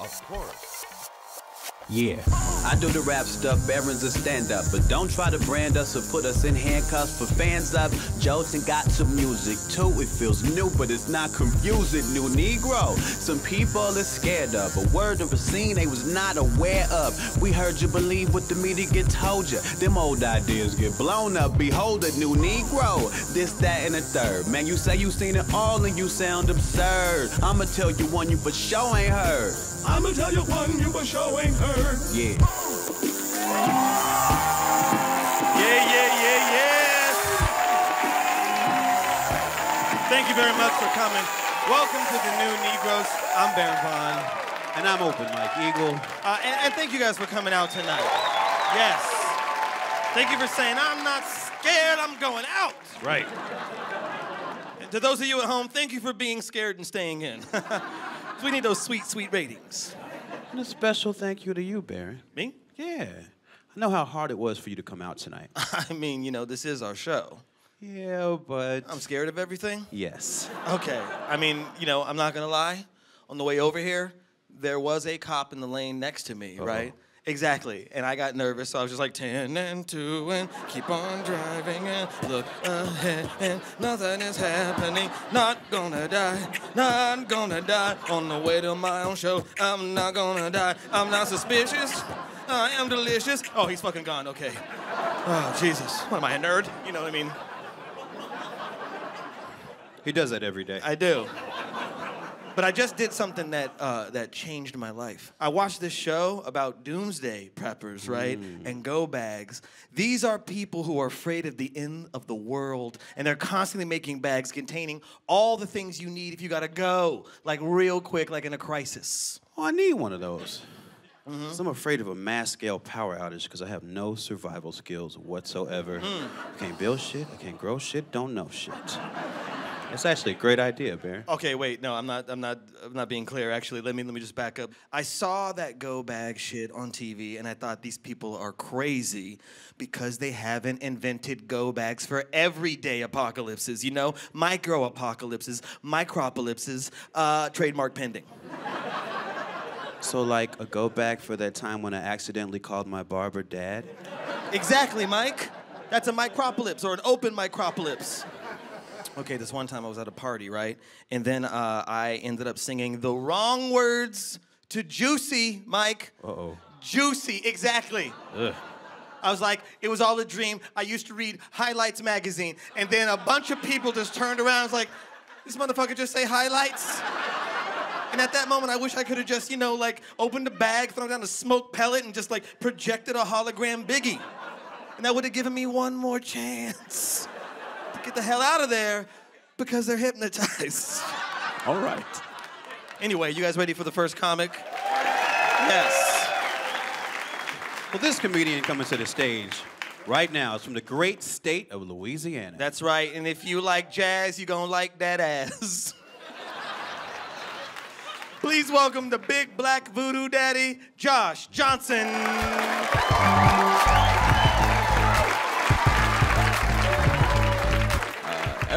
Of course. Yeah, I do the rap stuff, Baron's a stand up. But don't try to brand us or put us in handcuffs for fans of Jolton got some music too. It feels new, but it's not confusing. New Negro, some people are scared of. A word of a scene they was not aware of. We heard you believe what the media get told you. Them old ideas get blown up. Behold a new Negro. This, that, and a third. Man, you say you seen it all and you sound absurd. I'ma tell you one you for sure ain't heard. I'ma tell you one you for sure ain't heard. Yeah. Yeah, yeah, yeah, yeah. Thank you very much for coming. Welcome to the new Negroes. I'm Baron Vaughn. And I'm open, Mike Eagle. Uh, and, and thank you guys for coming out tonight. Yes. Thank you for saying, I'm not scared, I'm going out. Right. And to those of you at home, thank you for being scared and staying in. we need those sweet, sweet ratings. And a special thank you to you, Baron. Me? Yeah. I know how hard it was for you to come out tonight. I mean, you know, this is our show. yeah, but. I'm scared of everything. Yes. Okay. I mean, you know, I'm not gonna lie. On the way over here, there was a cop in the lane next to me, right? Exactly. And I got nervous, so I was just like 10 and 2 and keep on driving and look ahead and nothing is happening. Not gonna die, not gonna die. On the way to my own show, I'm not gonna die. I'm not suspicious. I am delicious. Oh, he's fucking gone. Okay. Oh, Jesus. What am I, a nerd? You know what I mean? He does that every day. I do. But I just did something that uh, that changed my life. I watched this show about doomsday preppers, right? Mm. And go bags. These are people who are afraid of the end of the world, and they're constantly making bags containing all the things you need if you gotta go, like real quick, like in a crisis. Oh, I need one of those. Mm-hmm. 'Cause I'm afraid of a mass scale power outage because I have no survival skills whatsoever. Hmm. I can't build shit, I can't grow shit, don't know shit. It's actually a great idea, Baron. Okay, wait, no, I'm not. I'm not. I'm not being clear. Actually, let me let me just back up. I saw that go bag shit on TV, and I thought these people are crazy because they haven't invented go bags for everyday apocalypses. You know, micro apocalypses, microapocalypses, uh, trademark pending. So, like a go back for that time when I accidentally called my barber dad? Exactly, Mike. That's a micropolis or an open micropolis. Okay, this one time I was at a party, right? And then uh, I ended up singing the wrong words to Juicy, Mike. Uh oh. Juicy, exactly. Ugh. I was like, it was all a dream. I used to read Highlights magazine, and then a bunch of people just turned around. I was like, this motherfucker just say highlights. And at that moment, I wish I could have just, you know, like opened a bag, thrown down a smoke pellet, and just like projected a hologram Biggie. And that would have given me one more chance get the hell out of there because they're hypnotized. All right. Anyway, you guys ready for the first comic? Yes. Well, this comedian coming to the stage right now is from the great state of Louisiana. That's right. And if you like jazz, you're gonna like that ass. Please welcome the big black voodoo daddy, Josh Johnson.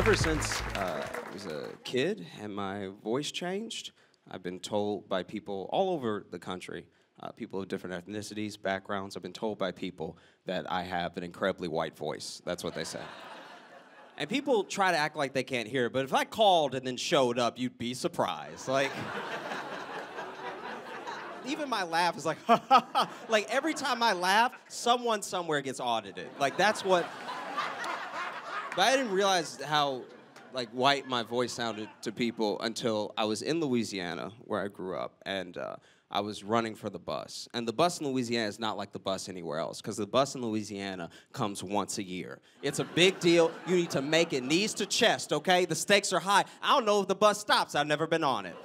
Ever since uh, I was a kid and my voice changed, I've been told by people all over the country, uh, people of different ethnicities, backgrounds, I've been told by people that I have an incredibly white voice. That's what they say. And people try to act like they can't hear it, but if I called and then showed up, you'd be surprised. Like, even my laugh is like, like every time I laugh, someone somewhere gets audited. Like, that's what. But I didn't realize how like white my voice sounded to people until I was in Louisiana, where I grew up, and uh, I was running for the bus. And the bus in Louisiana is not like the bus anywhere else, because the bus in Louisiana comes once a year. It's a big deal. You need to make it knees to chest, okay? The stakes are high. I don't know if the bus stops. I've never been on it.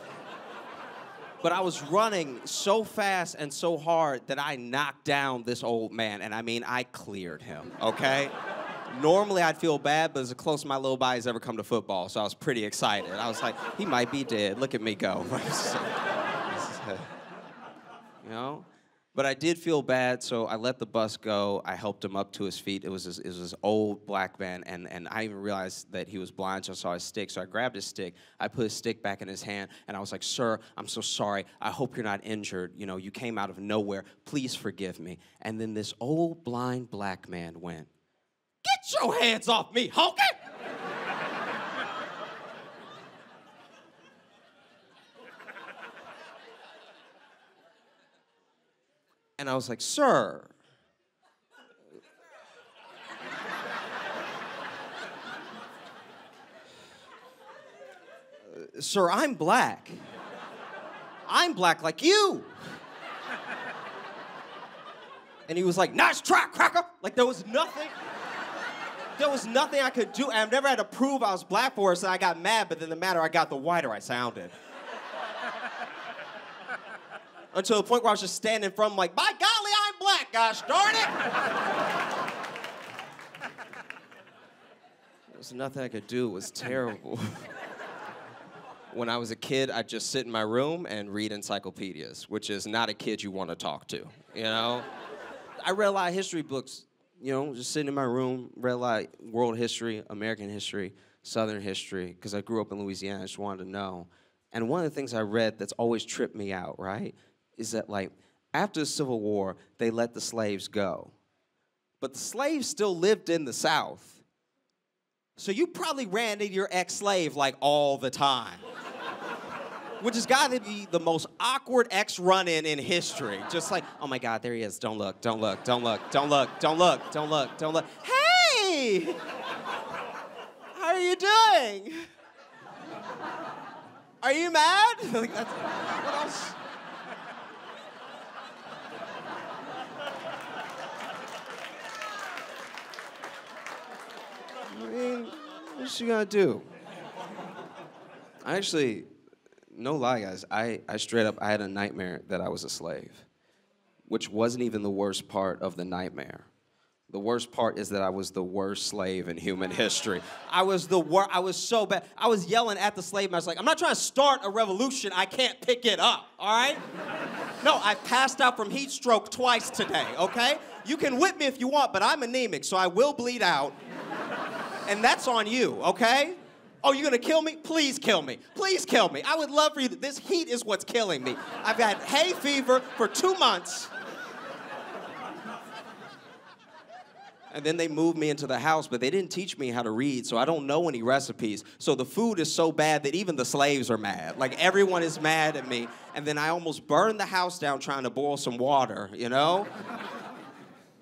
But I was running so fast and so hard that I knocked down this old man, and I mean, I cleared him, okay? Normally I'd feel bad, but it's the closest my little body's ever come to football, so I was pretty excited. I was like, he might be dead. Look at me go. you know? But I did feel bad, so I let the bus go. I helped him up to his feet. It was this, it was this old black man, and, and I even realized that he was blind, so I saw his stick. So I grabbed his stick. I put his stick back in his hand, and I was like, Sir, I'm so sorry. I hope you're not injured. You know, you came out of nowhere. Please forgive me. And then this old blind black man went, Get your hands off me, honky! And I was like, Sir. Sir, I'm black. I'm black like you. And he was like, nice try, cracker. Like there was nothing. There was nothing I could do. I've never had to prove I was black for it, so I got mad, but then the madder I got, the whiter I sounded until the point where I was just standing from like, by golly, I'm black, gosh darn it! there was nothing I could do. It was terrible. when I was a kid, I'd just sit in my room and read encyclopedias, which is not a kid you want to talk to, you know? I read a lot of history books, you know, just sitting in my room, read of world history, American history, Southern history, because I grew up in Louisiana, I just wanted to know. And one of the things I read that's always tripped me out, right, is that like after the Civil War, they let the slaves go. But the slaves still lived in the South. So you probably ran into your ex-slave like all the time. Which has got to be the most awkward ex run-in in history. Just like, oh my God, there he is. Don't look, don't look, don't look, don't look, don't look, don't look, don't look. Hey! How are you doing? Are you mad? like that's, what else? I mean, what you gonna do? I actually, no lie, guys. I, I straight up, I had a nightmare that I was a slave, which wasn't even the worst part of the nightmare. The worst part is that I was the worst slave in human history. I was the worst. I was so bad. I was yelling at the slave. master, like, I'm not trying to start a revolution. I can't pick it up. All right? No, I passed out from heat stroke twice today. Okay? You can whip me if you want, but I'm anemic, so I will bleed out and that's on you, okay? Oh, you're gonna kill me? Please kill me. Please kill me. I would love for you. To, this heat is what's killing me. I've had hay fever for two months. And then they moved me into the house, but they didn't teach me how to read, so I don't know any recipes. So the food is so bad that even the slaves are mad. Like everyone is mad at me. And then I almost burned the house down trying to boil some water, you know?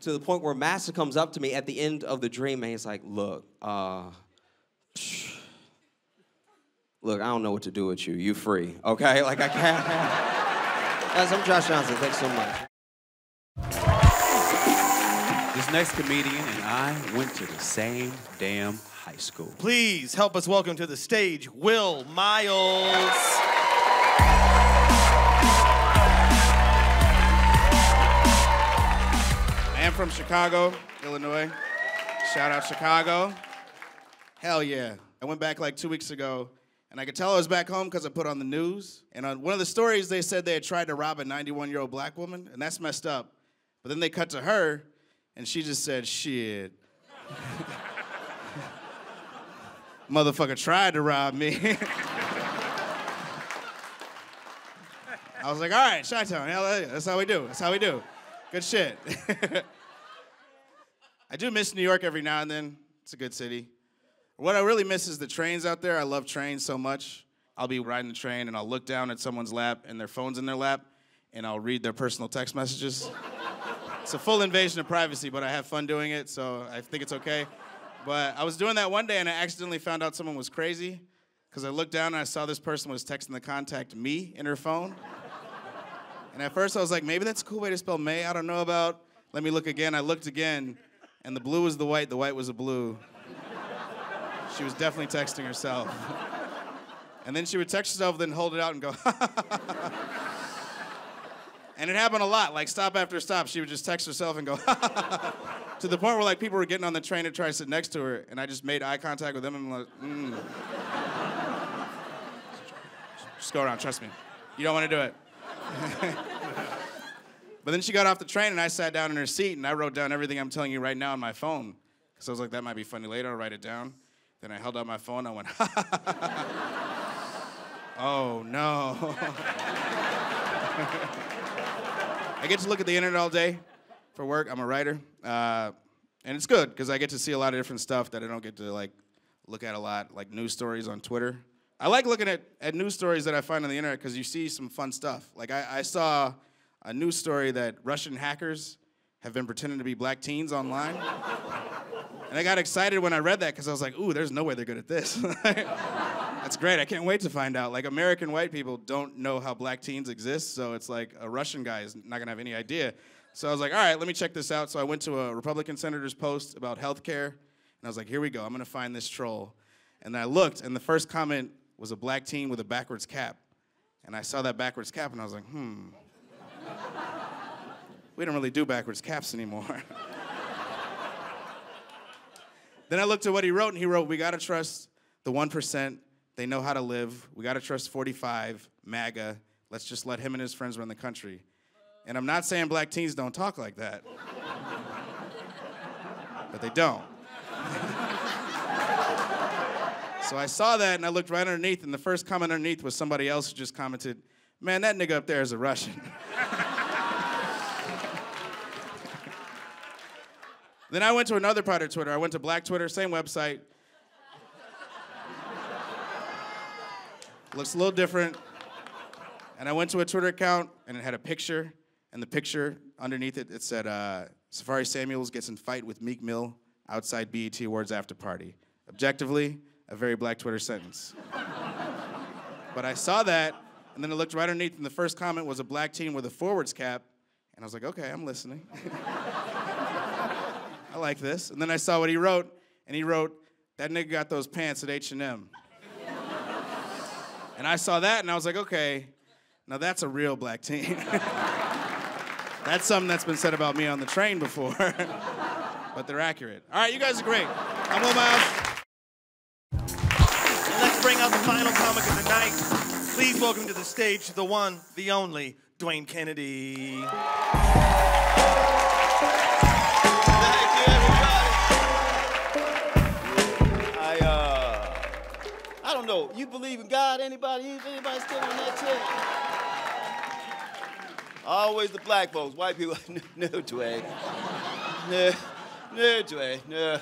to the point where Master comes up to me at the end of the dream and he's like, Look, uh, look, I don't know what to do with you. You free, okay? Like, I can't. Guys, I'm Josh Johnson. Thanks so much. This next comedian and I went to the same damn high school. Please help us welcome to the stage Will Miles. I am from Chicago, Illinois. Shout out Chicago. Hell yeah. I went back like two weeks ago, and I could tell I was back home because I put on the news. And on one of the stories, they said they had tried to rob a 91 year old black woman, and that's messed up. But then they cut to her, and she just said, shit. Motherfucker tried to rob me. I was like, all right, Chi Town, that's how we do. That's how we do. Good shit. I do miss New York every now and then. It's a good city. What I really miss is the trains out there. I love trains so much. I'll be riding the train and I'll look down at someone's lap and their phone's in their lap and I'll read their personal text messages. it's a full invasion of privacy, but I have fun doing it, so I think it's okay. But I was doing that one day and I accidentally found out someone was crazy because I looked down and I saw this person was texting the contact me in her phone. And at first I was like, maybe that's a cool way to spell May. I don't know about. Let me look again. I looked again, and the blue was the white, the white was the blue. She was definitely texting herself. And then she would text herself, then hold it out and go, And it happened a lot. Like stop after stop, she would just text herself and go, to the point where like people were getting on the train to try to sit next to her, and I just made eye contact with them and I'm like, mm. just go around, trust me. You don't want to do it. But then she got off the train and I sat down in her seat and I wrote down everything I'm telling you right now on my phone. Because I was like, that might be funny later, I'll write it down. Then I held out my phone, I went, oh no. I get to look at the internet all day for work. I'm a writer. Uh, and it's good because I get to see a lot of different stuff that I don't get to like look at a lot, like news stories on Twitter. I like looking at, at news stories that I find on the internet because you see some fun stuff. Like I, I saw a news story that Russian hackers have been pretending to be black teens online. and I got excited when I read that because I was like, ooh, there's no way they're good at this. That's great. I can't wait to find out. Like American white people don't know how black teens exist, so it's like a Russian guy is not gonna have any idea. So I was like, all right, let me check this out. So I went to a Republican senator's post about healthcare, and I was like, here we go. I'm gonna find this troll. And I looked, and the first comment was a black teen with a backwards cap. And I saw that backwards cap, and I was like, hmm. we don't really do backwards caps anymore. then I looked at what he wrote, and he wrote, we gotta trust the 1% they know how to live. We got to trust 45, MAGA. Let's just let him and his friends run the country. And I'm not saying black teens don't talk like that, but they don't. so I saw that and I looked right underneath, and the first comment underneath was somebody else who just commented, Man, that nigga up there is a Russian. then I went to another part of Twitter. I went to Black Twitter, same website. Looks a little different. And I went to a Twitter account and it had a picture, and the picture underneath it, it said, uh, Safaree Samuels gets in fight with Meek Mill outside BET Awards after party. Objectively, a very black Twitter sentence. but I saw that, and then I looked right underneath, and the first comment was a black teen with a forwards cap, and I was like, okay, I'm listening. I like this. And then I saw what he wrote, and he wrote, that nigga got those pants at H&M. And I saw that and I was like, okay, now that's a real black teen. that's something that's been said about me on the train before, but they're accurate. All right, you guys are great. I'm Will Miles. And let's bring out the final comic of the night. Please welcome to the stage the one, the only, Dwayne Kennedy. Believe in God? Anybody? Anybody still on that tip? Always the black folks. White people, no, no Dwayne. No, no, Dwayne. No,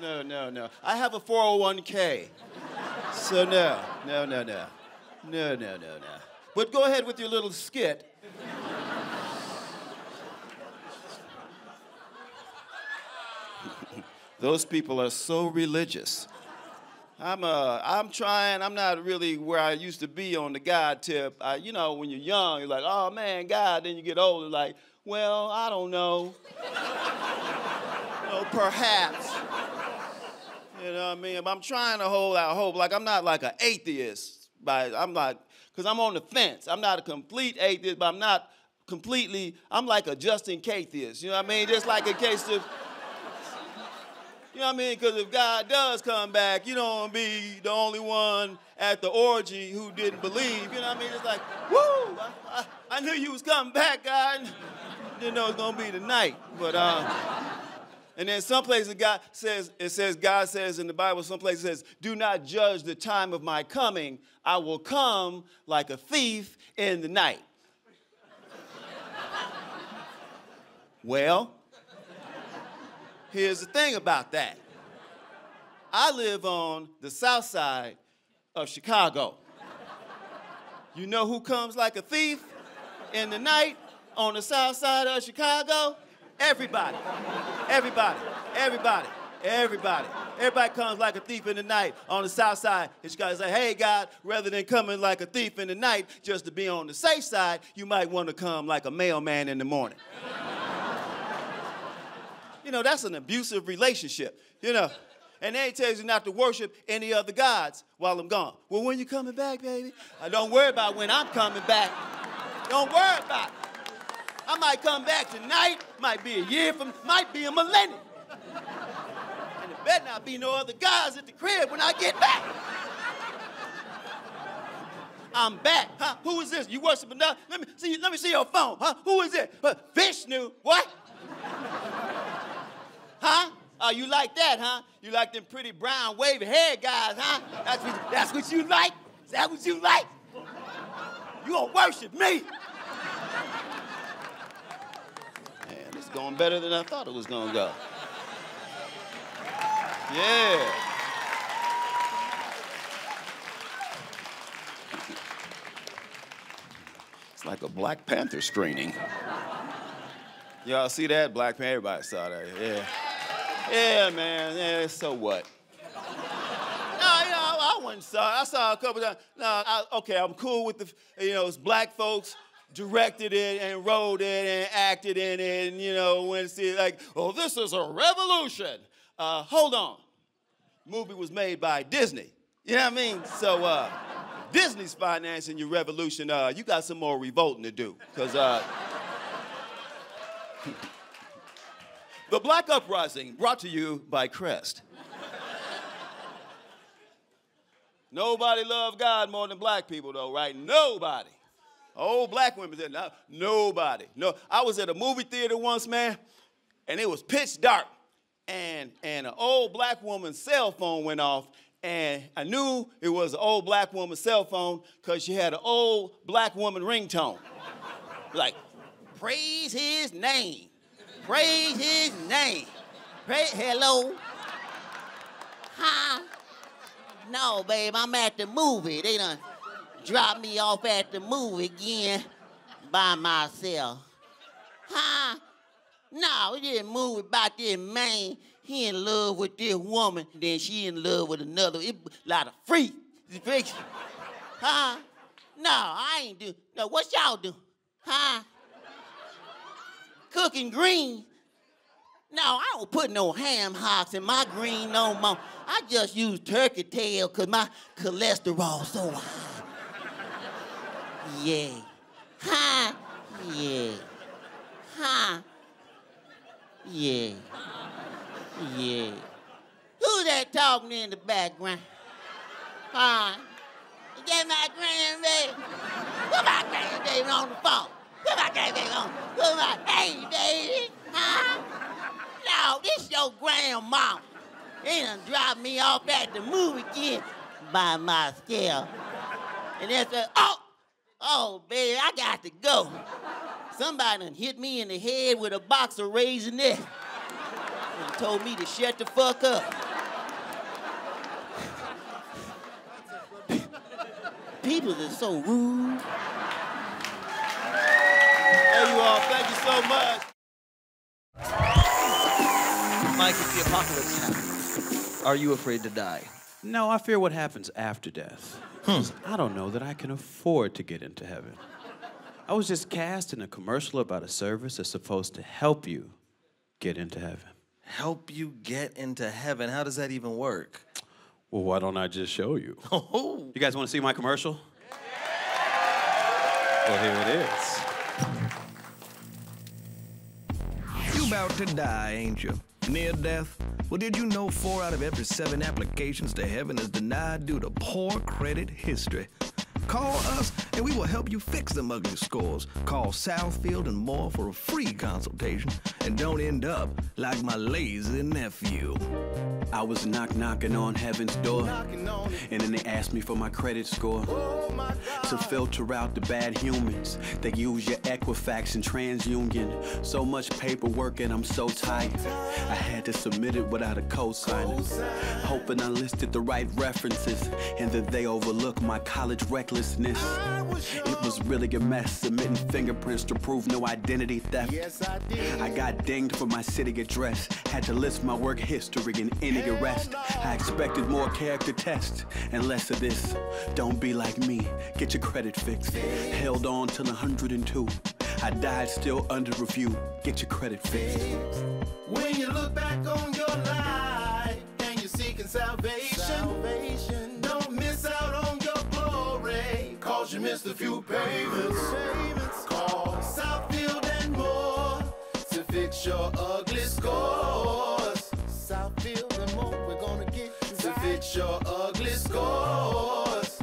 no, no, no. I have a 401k. So no, no, no, no. No, no, no, no. But go ahead with your little skit. Those people are so religious. I'm uh, I'm trying. I'm not really where I used to be on the God tip. I, you know, when you're young, you're like, oh man, God. Then you get older, like, well, I don't know. you perhaps. You know what I mean? But I'm trying to hold out hope. Like I'm not like an atheist, but I'm like, cause I'm on the fence. I'm not a complete atheist, but I'm not completely. I'm like a just in case. You know what I mean? Just like in case of. You know what I mean? Because if God does come back, you don't want to be the only one at the orgy who didn't believe. You know what I mean? It's like, woo! I, I, I knew you was coming back, God. Didn't know it was gonna be tonight. But uh, and then some places God says, it says, God says in the Bible, some places says, do not judge the time of my coming. I will come like a thief in the night. well, Here's the thing about that. I live on the south side of Chicago. You know who comes like a thief in the night on the south side of Chicago? Everybody. Everybody. Everybody. Everybody. Everybody comes like a thief in the night on the south side. And Chicago say, hey, God, rather than coming like a thief in the night just to be on the safe side, you might want to come like a mailman in the morning. You know, that's an abusive relationship, you know. And then he tells you not to worship any other gods while I'm gone. Well, when you coming back, baby? I don't worry about when I'm coming back. Don't worry about it. I might come back tonight, might be a year from, might be a millennium. And there better not be no other gods at the crib when I get back. I'm back. Huh? Who is this? You worshiping now? Let me see. Let me see your phone. Huh? Who is it? Uh, Vishnu. What? Huh? Oh, you like that, huh? You like them pretty brown wavy hair guys, huh? That's what, that's what you like? Is that what you like? You gonna worship me? Man, it's going better than I thought it was gonna go. Yeah. It's like a Black Panther screening. Y'all see that? Black Panther, everybody saw that. Yeah. Yeah, man. Yeah, so what? no, you know, I went saw. I saw a couple times. No, I, okay, I'm cool with the, you know, it's black folks directed it and wrote it and acted in it, and, you know, when it's like, oh, this is a revolution. Uh, hold on. Movie was made by Disney. You know what I mean? So, uh, Disney's financing your revolution. Uh, you got some more revolting to do, because, uh, The Black Uprising, brought to you by Crest. Nobody loved God more than black people, though, right? Nobody. Old black women said, no, nobody. No, I was at a movie theater once, man, and it was pitch dark, and and an old black woman's cell phone went off, and I knew it was an old black woman's cell phone because she had an old black woman ringtone, like, praise his name. Praise his name. Hello. Huh? No, babe, I'm at the movie. They done dropped me off at the movie again by myself. Huh? No, we didn't move about this man. He in love with this woman, then she in love with another. It lot of freak. Huh? No, I ain't do. No, what y'all do? Huh? Cooking green. No, I don't put no ham hocks in my green no more. I just use turkey tail because my cholesterol so high. Yeah. Huh? Yeah. Huh? Yeah. Yeah. Who's that talking in the background? Huh? Is that my grandbaby? Put my grandbaby on the phone. Put my grandbaby on. Hey, baby. Huh? No, this your grandma. They done dropped me off at the movie again by myself. And they said, oh, oh, baby, I got to go. Somebody done hit me in the head with a box of Raisinets and told me to shut the fuck up. People are so rude. Hey, you all, thank you so much. Mike, if the apocalypse happens, are you afraid to die? No, I fear what happens after death. Hmm. 'Cause I don't know that I can afford to get into heaven. I was just cast in a commercial about a service that's supposed to help you get into heaven. Help you get into heaven. How does that even work? Well, why don't I just show you? Oh, You guys want to see my commercial? Well, here it is. About to die, ain't you? Near death? Well, did you know four out of every seven applications to heaven is denied due to poor credit history? Call us and we will help you fix them ugly scores. Call Southfield and more for a free consultation. And don't end up like my lazy nephew. I was knock knocking on heaven's door, and then they asked me for my credit score to filter out the bad humans. They use your Equifax and TransUnion. So much paperwork, and I'm so tight. I had to submit it without a cosigner, hoping I listed the right references, and that they overlook my college recklessness. It was really a mess, submitting fingerprints to prove no identity theft. I got dinged for my city address, had to list my work history in any arrest. I expected more character tests and less of this. Don't be like me, get your credit fixed. Held on till 102. I died still under review. Get your credit fixed. When you look back on your life and you're seeking salvation, don't just a few payments. Savings. Call Southfield and more to fix your ugly scores. Southfield and more, we're gonna get you to fix your ugly scores.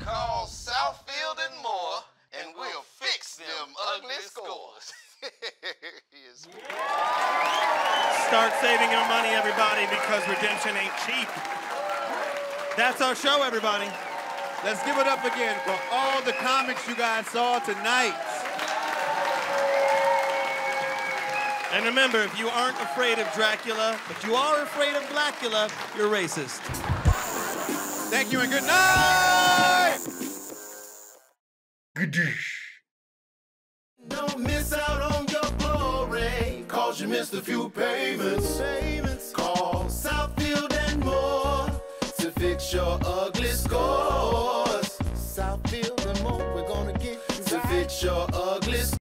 Call Southfield and more, and we'll fix them ugly scores. Start saving your money, everybody, because redemption ain't cheap. That's our show, everybody. Let's give it up again for all the comics you guys saw tonight. And remember, if you aren't afraid of Dracula, but you are afraid of Blackula, you're racist. Thank you and good night. Don't miss out on your glory, cause you missed a few payments. Fix your ugly scores. Southfield and more, we're gonna get you to fix your ugly scores.